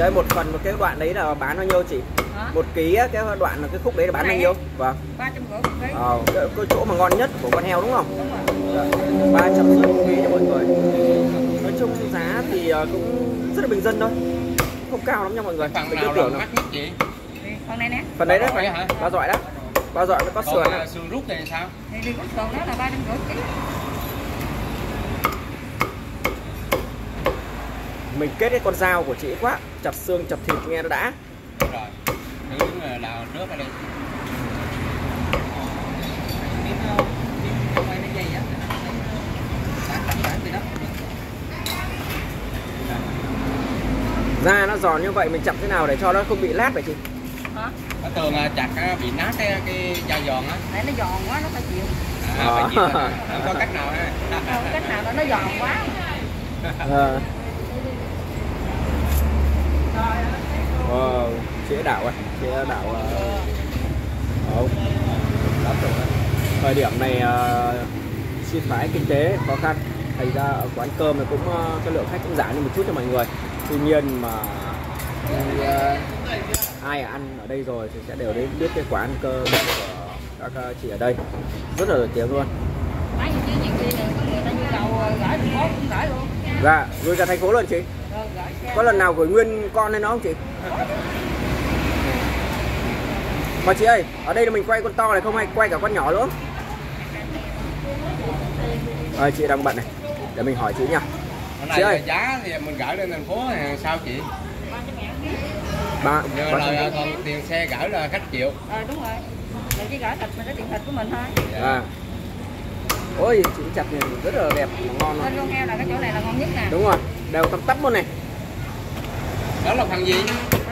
ơi một phần một cái đoạn đấy là bán bao nhiêu chị? Hả? một ký á, cái đoạn là cái khúc đấy là bán bao Này. Nhiêu vâng. Ba trăm rưỡi ký. Ờ, cái, cái chỗ mà ngon nhất của con heo đúng không? Đúng rồi. Ba trăm rưỡi một ký cho mọi người. Nói chung giá thì ờ, cũng rất là bình dân thôi. Không cao lắm nha mọi người. Phần Mình nào tưởng mắc nhất chị? Phần này nè. Phần đấy đấy. hả? ba giỏi đó. Ba giỏi nó có sườn á. xương rút thì sao? Thì đi có sườn đó là ba trăm rưỡi ký. Mình kết cái con dao của chị quá chặt xương chặt thịt nghe nó đã. Rồi thứ là đào trước ở đây. Miếng, ờ, nó da giòn như vậy mình chặt thế nào để cho nó không bị lát vậy chị? Hả? Ở tường à, chặt á, bị nát cái cái da giòn á. Tại nó giòn quá nó phải chịu. À, phải chịu không có cách nào ha. Không có cách nào đó nó giòn quá. Ờ. Wow, chị ấy đảo ấy đảo uh... không thời điểm này uh, suy thoái kinh tế khó khăn thành ra ở quán cơm này cũng uh, cái lượng khách cũng giảm đi một chút cho mọi người. Tuy nhiên mà thì, uh, ai ăn ở đây rồi thì sẽ đều đến biết cái quán cơm của các uh, chị ở đây. Rất là nổi tiếng luôn. Có ờ, dạ gửi cả thành phố luôn chị có lần nào gửi nguyên con hay nó không chị? Mà chị ơi ở đây là mình quay con to này không hay quay cả con nhỏ nữa? À, chị đang bận này. Để mình hỏi chị nha. Chị này ơi. giá thì mình gửi lên thành phố thì sao chị? Ba Giờ là còn tiền xe gửi là khách chịu ờ đúng rồi. Mình chỉ gửi thịt mình cái tiền thịt của mình thôi. À. Ôi chị chặt này rất là đẹp ngon bên luôn con heo là cái chỗ này là ngon nhất nè. Đúng rồi đều tăm tắp luôn này đó là phần gì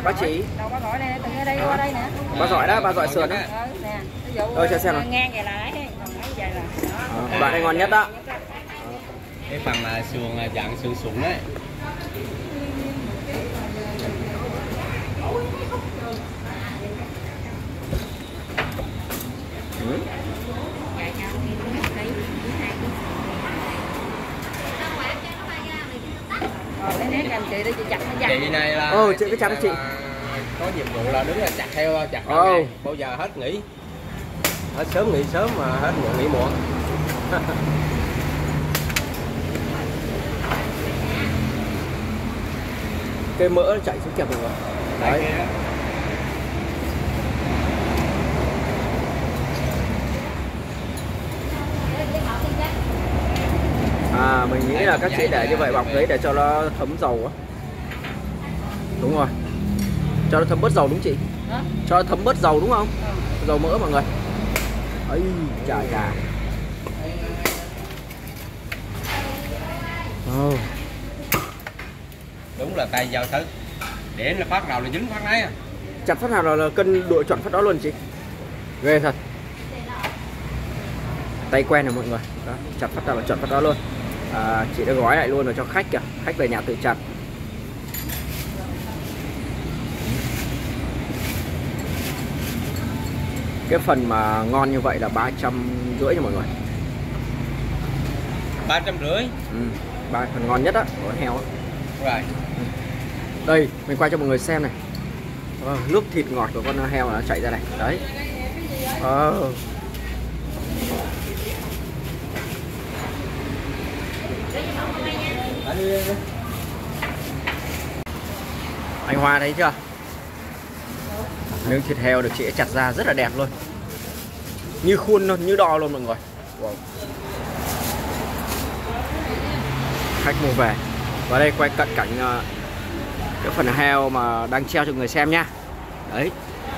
bác chị đâu có gọi đây từ ở đây qua đây nè. Ba giỏi đó ba giỏi sườn đó. Ờ dụ Ờ, cho xem nào. ngang vậy là đoạn này ngon nhất đó. Cái phần là sườn là dạng sườn sụn đấy. Ừ. rồi lấy nét em chị đi chị chặt nó dặn chị này là Ờ, chị cứ chăm này chị. là có nhiệm vụ là đứng là chặt heo thôi chặt Ờ. heo ngày bao giờ hết nghỉ. Hết sớm nghỉ sớm mà hết muộn nghỉ muộn. Cây mỡ nó chạy xuống kẹp rồi đấy À mình nghĩ là các chị để như vậy bọc đấy để cho nó thấm dầu á. Đúng rồi. Cho nó thấm bớt dầu đúng chị? Cho nó thấm bớt dầu đúng không? Ừ. Dầu mỡ mọi người. ấy chà chà. Oh. đúng là tay giao thứ để là phát nào là dính phát nấy à Chặt phát nào là, là cân đội chuẩn phát đó luôn chị. Ghê thật. Tay quen rồi mọi người. Đó, chặt phát nào là chuẩn phát đó luôn. À, chị đã gói lại luôn rồi cho khách kìa. Khách về nhà tự chặt. Cái phần mà ngon như vậy là ba trăm rưỡi cho mọi người. ba trăm rưỡi Ừ, ba phần ngon nhất á của con heo á. rồi Đây, mình quay cho mọi người xem này. Ờ, nước thịt ngọt của con heo nó chảy ra này. Đấy. Ờ. Anh Hoa thấy chưa? Miếng thịt heo được chị chặt ra rất là đẹp luôn. Như khuôn luôn, như đo luôn mọi người. Wow. Khách mua về. Và đây quay cận cảnh ờ, cái phần heo mà đang treo cho người xem nhá. Đấy,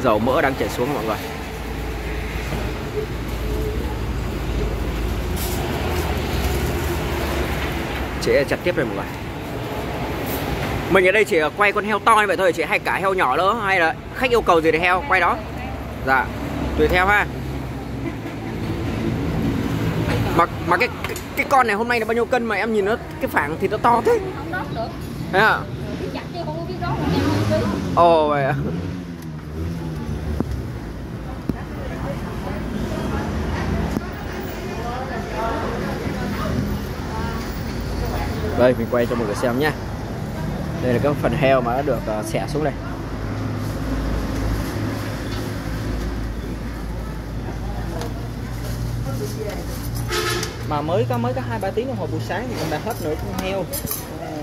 dầu mỡ đang chảy xuống mọi người. Chị chặt tiếp đây mọi người. Mình ở đây chỉ quay con heo to như vậy thôi chị hay cả heo nhỏ nữa hay là khách yêu cầu gì thì heo quay đó. Dạ, tùy theo ha. Mà mà cái cái, cái con này hôm nay là bao nhiêu cân mà em nhìn nó cái phẳng thì nó to thế. không đốt được Thế à? Ồ vậy à? Đây mình quay cho mọi người xem nhé đây là cái phần heo mà đã được uh, xẻ xuống đây. Mà mới có mới có hai ba tiếng đồng hồ buổi sáng thì còn đã hết nửa con heo.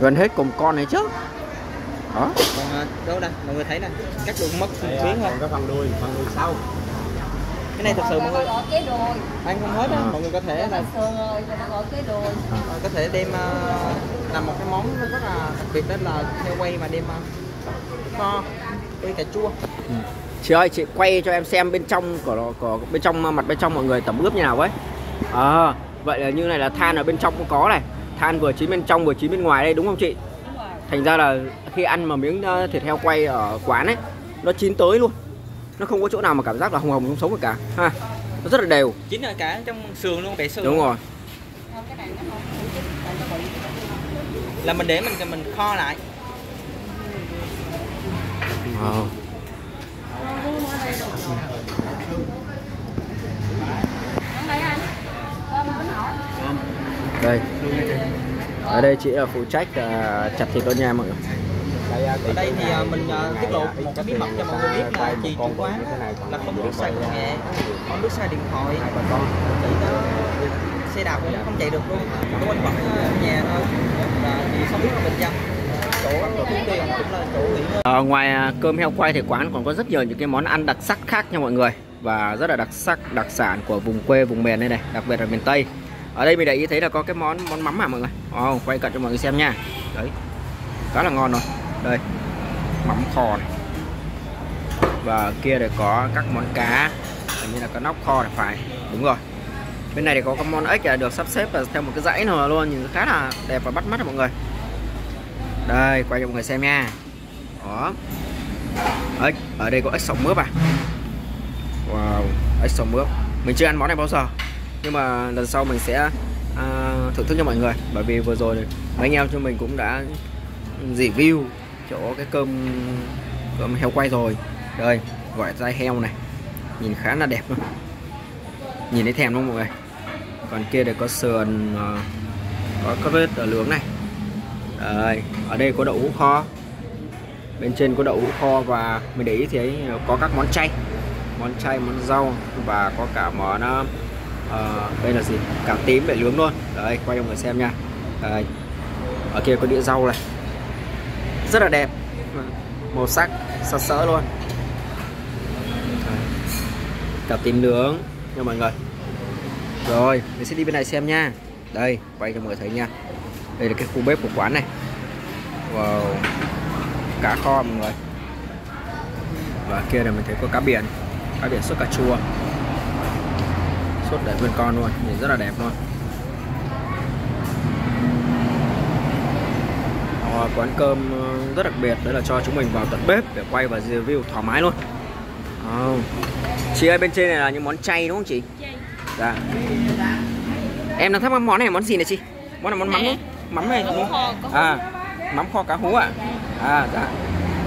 Gần hết cùng con này chứ. Đó. Còn à, đâu đây? Mọi người thấy nè cắt được mất một miếng thôi cái phần đuôi phần đuôi sau cái này thật sự mọi người gọi cái đùi ăn không hết á mọi người có thể là à, có thể đem à, làm một cái món rất là đặc biệt đó là heo quay mà đem à, kho với cà chua. Chị ơi chị quay cho em xem bên trong của, của bên trong mặt bên trong mọi người tẩm ướp như nào với à, vậy là như này là than ở bên trong cũng có này. Than vừa chín bên trong vừa chín bên ngoài đây đúng không chị? Đúng rồi. Thành ra là khi ăn mà miếng ờ, thịt heo quay ở quán ấy nó chín tới luôn nó không có chỗ nào mà cảm giác là hồng hồng không sống được cả. Ha nó rất là đều. Chính là cả trong sườn luôn bẻ sườn. Đúng rồi. Là mình để mình mình kho lại. Wow. Đây. Ở đây chị là phụ trách ờ, chặt thịt ở nhà mọi người ở đây thì à, mình à, tiết lộ một cái bí mật cho mọi người biết là chị chủ quán là không biết xài công nghệ không biết xài điện thoại. chỉ có xe đạp cũng không chạy được luôn tôi quẩn ở nhà thôi. Và chị sống rất là bình dân. Ờ, ngoài à, cơm heo quay thì quán còn có rất nhiều những cái món ăn đặc sắc khác nha mọi người. Và rất là đặc sắc đặc sản của vùng quê vùng miền đây này đặc biệt là miền Tây. Ở đây mình để ý thấy là có cái món món mắm à mọi người? Oh, quay cận cho mọi người xem nha. Đấy khá là ngon rồi đây mắm kho này. Và kia để có các món cá hình như là cá nóc kho là phải. Đúng rồi. Bên này thì có các món ếch là được sắp xếp là theo một cái dãy nào luôn nhìn khá là đẹp và bắt mắt mọi người. Đây quay cho mọi người xem nha. Đó. Ếch ở đây có ếch sống mướp à? Wow ếch sống mướp. Mình chưa ăn món này bao giờ. Nhưng mà lần sau mình sẽ à, thưởng thức cho mọi người. Bởi vì vừa rồi mấy anh em cho mình cũng đã review chỗ cái cơm cơm heo quay rồi. Đây gọi dai heo này. Nhìn khá là đẹp luôn. Nhìn thấy thèm không mọi người. Còn kia để có sườn ờ, có có vết ở lướng này. Đây ở đây có đậu hũ kho. Bên trên có đậu hũ kho và mình để ý thấy có các món chay. Món chay món rau và có cả món uh, đây là gì? Cà tím để lướng luôn. Đấy quay cho mọi người xem nha. Đây. Ở kia có đĩa rau này rất là đẹp. Màu sắc sặc sỡ luôn. Đấy. cà tím nướng nha mọi người. Rồi, mình sẽ đi bên này xem nha. Đây, quay cho mọi người thấy nha. Đây là cái khu bếp của quán này. Wow. Cá kho mọi người. Và kia là mình thấy có cá biển. Cá biển sốt cà chua. Sốt để vườn con luôn. Nhìn rất là đẹp luôn. Quán cơm ờ, rất đặc biệt đấy là cho chúng mình vào tận bếp để quay và review thoải mái luôn. Ờ. chị ơi bên trên này là những món chay đúng không chị? Chay. dạ. Em đang thắc mắc món này là món gì này chị? Món này món mắm đúng không? mắm này đúng Mắm không à mắm kho cá hú à? À dạ.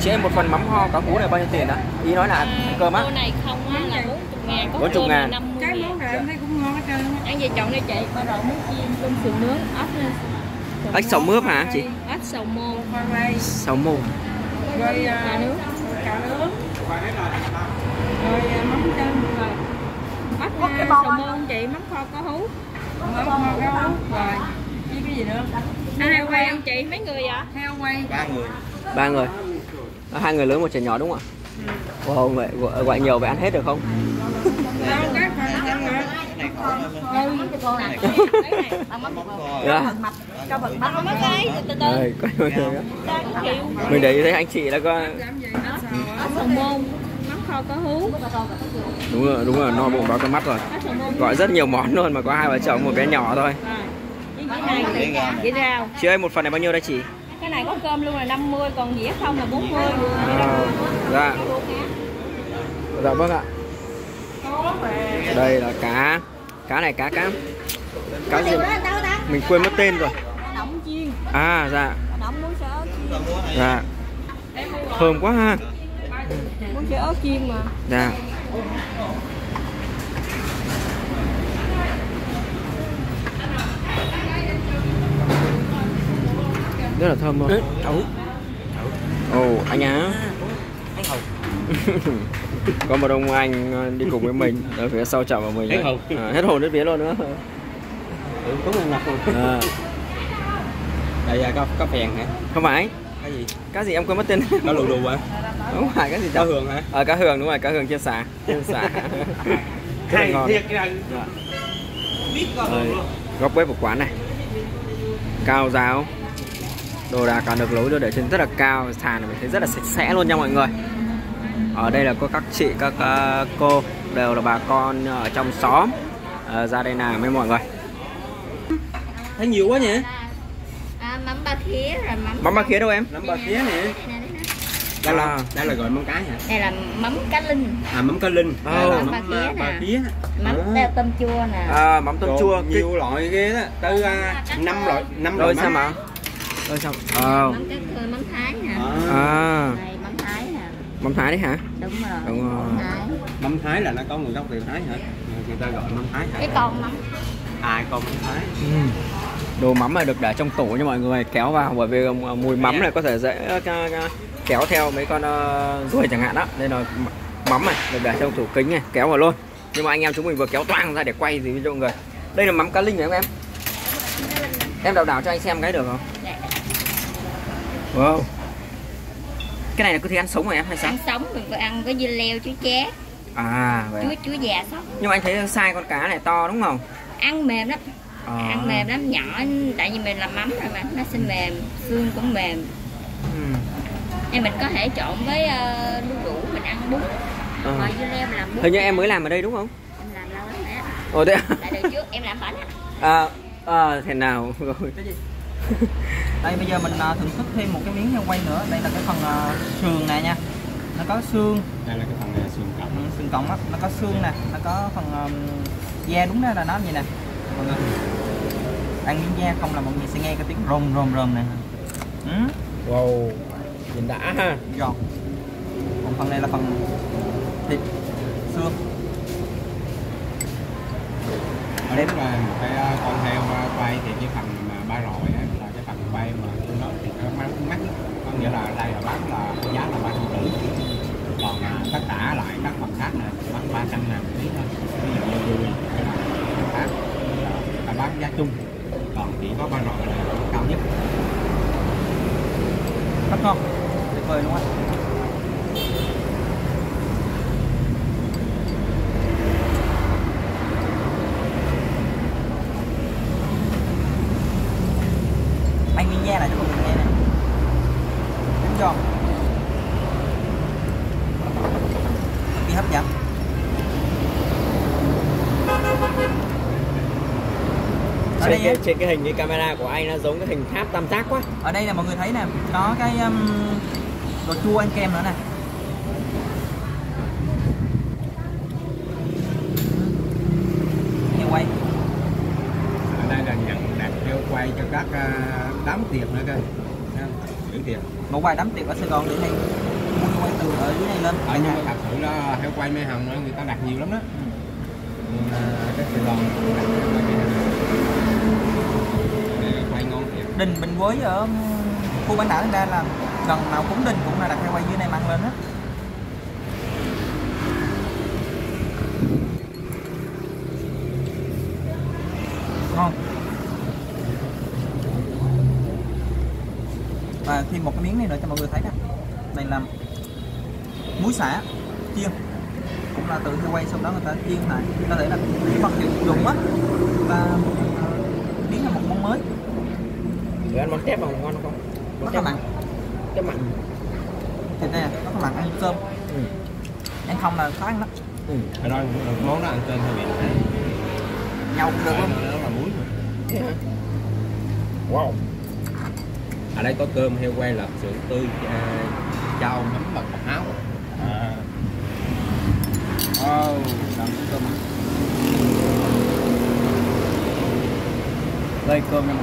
Chị em một phần mắm kho cá hú này bao nhiêu tiền ạ? Ý nói là cơm á. Cô này không á là 40 ngàn, có 40 cơm là ngàn. 50 cái món này em thấy cũng ngon hết trơn. Ăn về chọn đây chị, bao rồi muốn chiên tôm sườn nướng, ốc lên. ếch sầu mướp hả chị Ếch sầu môn, sầu mù rồi cà à, nướng, cà nướng rồi à, mắm chân rồi à, sầu môn chị, mắm kho có hú. mắm kho rau rồi. Với cái gì nữa? Heo quay ăn chị, mấy người vậy? heo quay. Ba người. Ba người. Hai người lớn một trẻ nhỏ đúng không ạ? Wow vậy gọi, nhiều vậy ăn hết được không? Rau dạ. Đây có mình để thấy anh chị là có đúng rồi đúng rồi no bụng báo cái mắt rồi. Gọi rất nhiều món luôn mà có hai vợ chồng một bé nhỏ thôi. Rồi. Chị ơi một phần này bao nhiêu đây chị? Cái này có cơm luôn là 50, còn dĩa không là 40. à, dạ. Dạ vâng ạ. Đây là cá cá này cá cá. Cá gì? Mình quên mất tên rồi. À dạ. Dạ. Thơm quá ha. Ớt chiên mà. dạ. Rất là thơm luôn. Anh á. Anh hầu có một ông anh ờ, đi cùng với mình ở phía sau chậm vào mình Hết hồn. À, hết hồn hết vía luôn nữa. Ừ, đúng không ngọc à, đây à, có có phèn hả? Không phải. Cái gì? Cái gì em quên mất tên. Có lù lù hả? Không phải cái gì đâu hường hả? Ờ cá hường đúng rồi cá hường trên xả. Trên xả. Là ngon. thiệt này. Dạ. biết Đây, hường luôn. góc bếp của quán này. Cao giáo. Đồ đạc cả được lối đưa để trên rất là cao sàn mình thấy rất là sạch sẽ luôn nha mọi người ở đây là có các chị các ờ, cô đều là bà con ở trong xóm Ờ, ra đây làm với mọi người. Thấy nhiều quá nhỉ? À, mắm ba khía rồi mắm mắm ba khía đâu em? Nấm bò khía nè. Đây là đây là gọi mắm cái hả? Đây là mắm cá linh. À mắm cá linh. Ờ. Đây là Mắm mắm ba khía ba nè. khía mắm À. tôm chua nè. À, mắm tôm Trời, chua. nhiều loại ghê đó. Từ à, năm loại năm loại rồi sao mà? Rồi sao? Ờ. Mắm cá mắm thái nè. À. à mắm thái nè. Mắm thái đấy hả đúng rồi. Đúng rồi. mắm thái. Là nó có nguồn gốc từ thái hả? Người ta gọi mắm thái hả? Cái con mắm à con mắm thái? Ừ. đồ mắm này được để trong tủ cho mọi người kéo vào bởi vì ờ, mùi mắm này có thể dễ ờ, kéo theo mấy con uh, ruồi chẳng hạn đó. Nên là mắm này được để trong tủ kính này kéo vào luôn. Nhưng mà anh em chúng mình vừa kéo toang ra để quay gì cho mọi người. Đây là mắm cá linh phải không em? Em đào đào cho anh xem cái được không? Dạ. wow cái này là có thể ăn sống rồi em hay sao? Ăn sống mình phải ăn với dưa leo chuối chát à vậy à. chuối chuối già sống nhưng mà anh thấy sai con cá này to đúng không? Ăn mềm lắm. À. ăn mềm lắm nhỏ tại vì mình làm mắm rồi mà. Nó sẽ mềm xương cũng mềm. Ừ. nên mình có thể trộn với uh, đu đủ mình ăn bún. Ờ. ngoài dưa leo mình làm bún hình như em mới làm ở đây đúng không? Em làm lâu lắm rồi á. Ồ thế à? tại trước em làm bánh á. À, à thế nào? Rồi đây bây giờ mình à, thưởng thức thêm một cái miếng heo quay nữa. Đây là cái phần à, sườn này nha. Nó có xương. Đây là cái phần à, sườn ừ, cộng sườn cong á. Nó có xương nè nó có phần um, da đúng ra là nó vậy nè. Mọi người. Ăn miếng da không là mọi người sẽ nghe cái tiếng rôm rôm rôm nè. Ừ, wow. Nhìn đã ha. Giòn còn phần này là phần thịt xương. Ở đây là một cái con heo quay thì cái phần ba rọi á, quay mà tôi nói thì nó mắc mắc. Có nghĩa là đây là bán là giá là ba trăm rưỡi. Còn à, tất cả lại các mặt khác là bán ba trăm ngàn một tí thôi. Ví dụ như tôi khác là bán giá chung. Còn chỉ có ba nội là cao nhất. Rất ngon tuyệt vời luôn á anh miếng da này cho mọi người nghe nè đúng giòn cực kỳ hấp dẫn ở trên đây cái, trên cái hình cái camera của anh nó giống cái hình tháp tam giác quá. Ở đây là mọi người thấy nè có cái um, đồ chua ăn kem nữa nè. Quay. Ở đây là nhận đặt heo quay cho các à, đám tiệc nữa không? Bữa tiệc. Một vài đám tiệc ở Sài Gòn để này mua quay từ ở dưới này lên. Ở nhưng mà thật sự là heo quay mê hồng người ta đặt nhiều lắm đó. Nhưng mà cái Sài Gòn đặt heo quay mê hồng Để quay ngon thiệt đình Bình Quế ở um, khu bán đảo ra là gần nào cúng đình, cũng là đặt heo quay dưới này mang lên hết. Ngon. Và thêm một cái miếng này nữa cho mọi người thấy nè. Này là muối xả, chiên. Cũng là từ heo quay xong đó người ta chiên lại. Có thể là cái vật dụng dùng á. Và món mới. Thử ăn món tép không ngon không? Rất là mặn tép mặn. Thịt này rất là mặn ăn cơm. Ừ. ăn không là khó ăn lắm. Ừ. ở đây món đó ăn trên hơi bị nhau cũng được luôn. Đó là muối mà wow. Ở đây có cơm heo quay là sữa tươi à, chao mắm bạc bạc áo à, wow làm cơm đây cơm nha